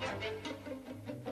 フフフフ。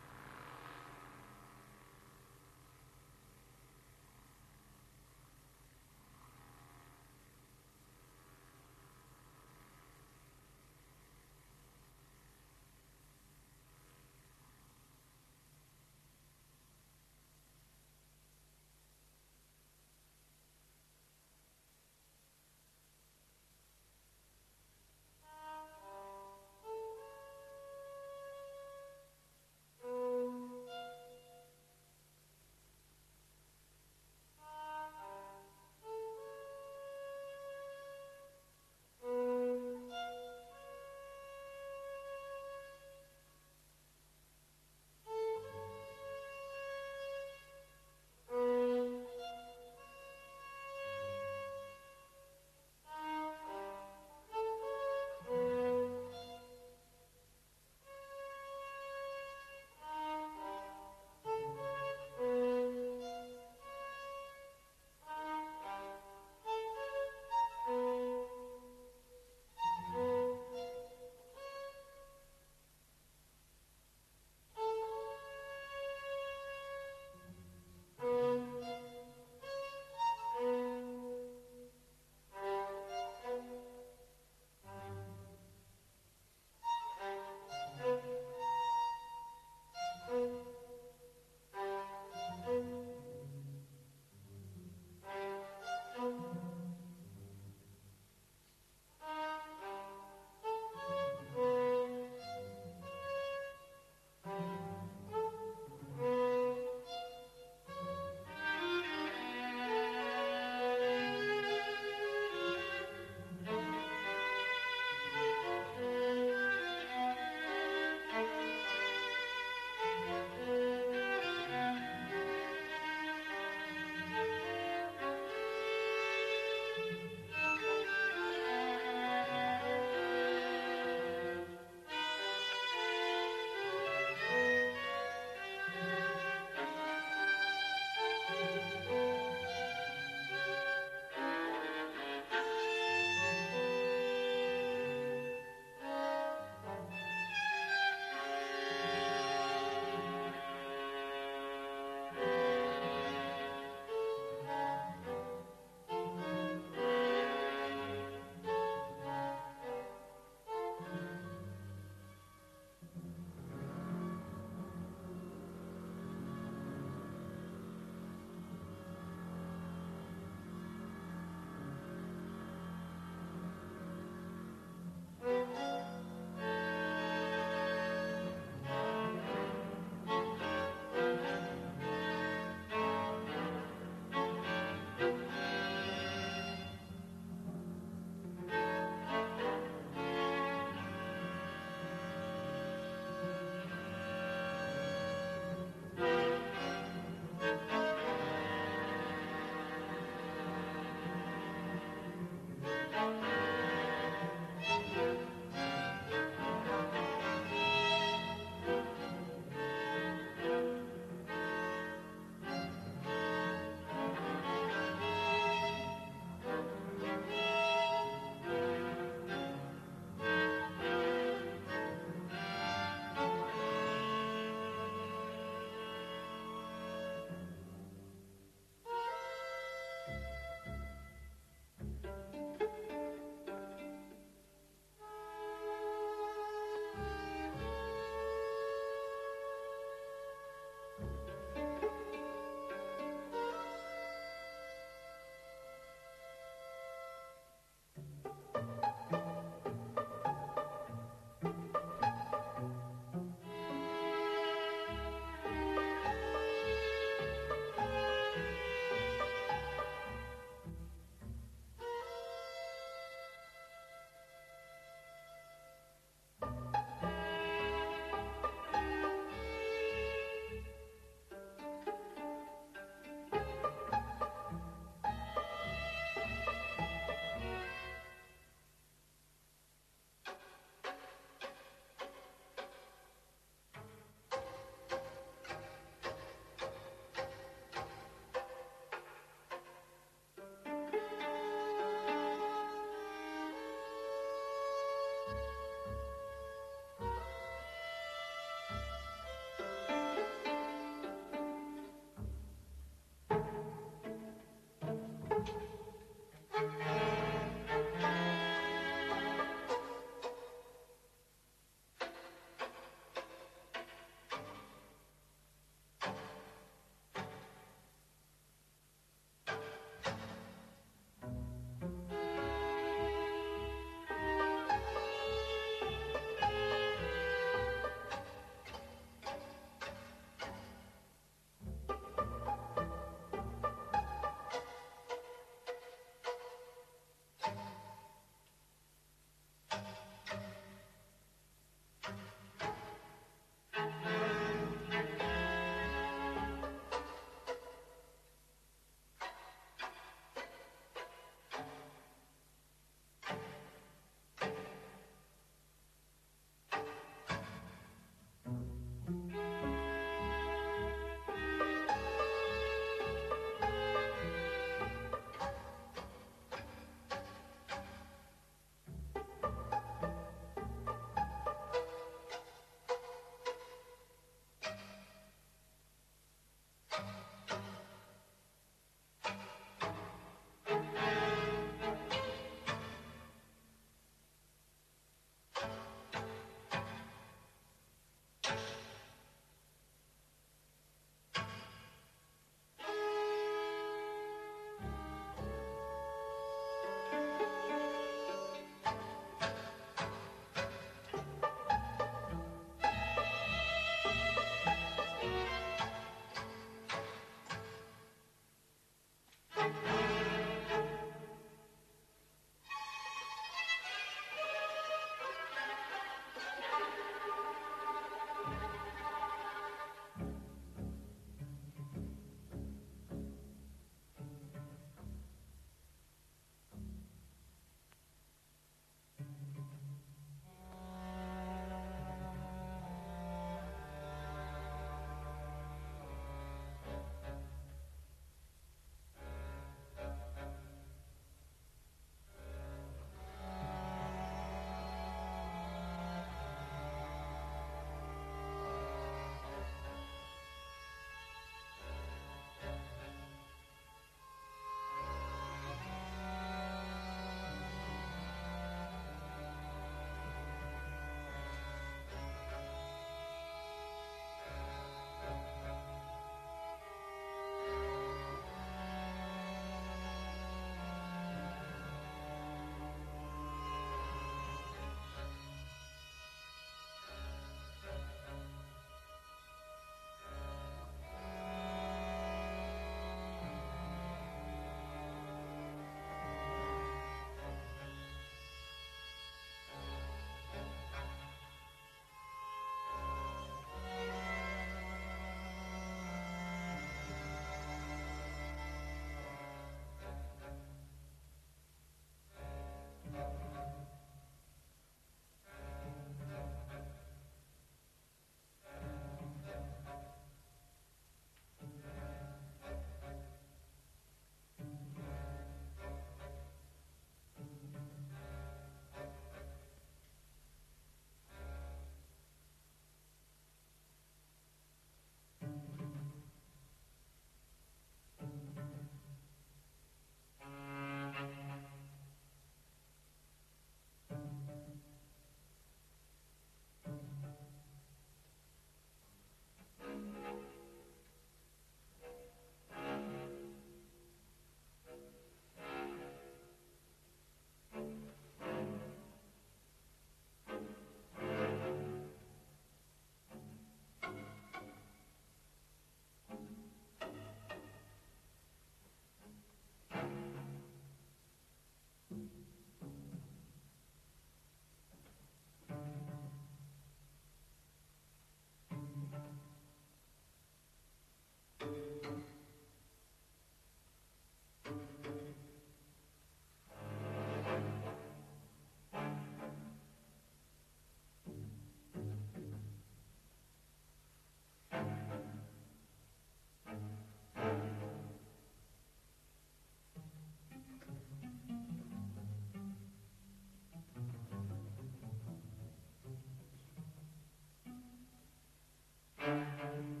heaven.